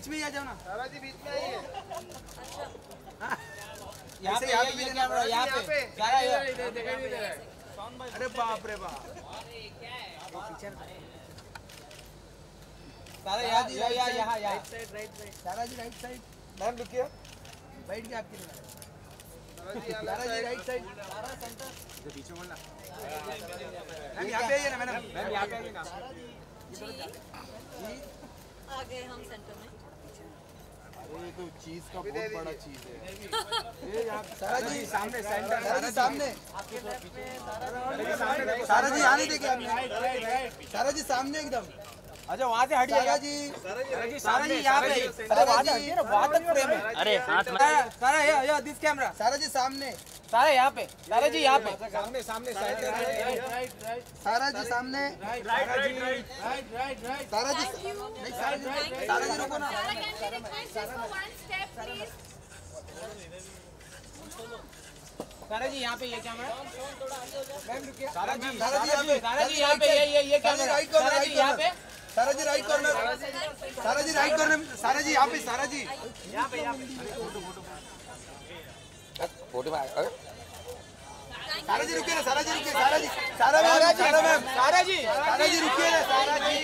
बीच में ही आ जाओ ना। सारा जी बीच में आइए। यहाँ ऐसे पे यहाँ पे यहाँ यहाँ पे। पे। सारा ये इधर दिखाई नहीं दे रहा है अरे बाप रे बाप। सारा यहाँ यहाँ यहाँ यहाँ यहाँ। सारा जी राइट साइड मैम रुकिए। बैठ के आपके लिए। सारा जी यहाँ सारा जी राइट साइड पीछे बोलना। मैम यहाँ पे आइए ना मैडम। मैम यहाँ पे आइए ना। आ गए हम सेंटर में। ये तो चीज़ का बहुत बड़ा चीज़ है। सारा जी सामने सेंटर सारा जी। सामने। सारा जी आने देखे सारा जी सामने एकदम। अच्छा वहाँ से हटिए सारा जी सारा जी यहाँ पे। सारा जी वहाँ तक फ्रेम है। अरे हाथ में सारा सारा ये ये दिस कैमरा सारा जी सामने। सारा यहाँ पे सारा जी यहाँ पे। सामने सामने साइड सारा जी सामने। सारा जी नहीं सारा जी सारा जी रुको ना? सारा जी यहाँ पे ये कैमरा सारा जी सारा जी यहाँ पे। सारा जी यहाँ पे ये ये ये कैमरा राइट कॉर्नर सारा जी यहाँ पे। सारा जी राइट कॉर्नर सारा जी राइट कॉर्नर सारा जी यहाँ पे सारा जी। सारा जी रुकिए ना सारा जी रुकिए सारा जी सारा मैम। सारा मैम सारा जी सारा जी रुकिए ना सारा जी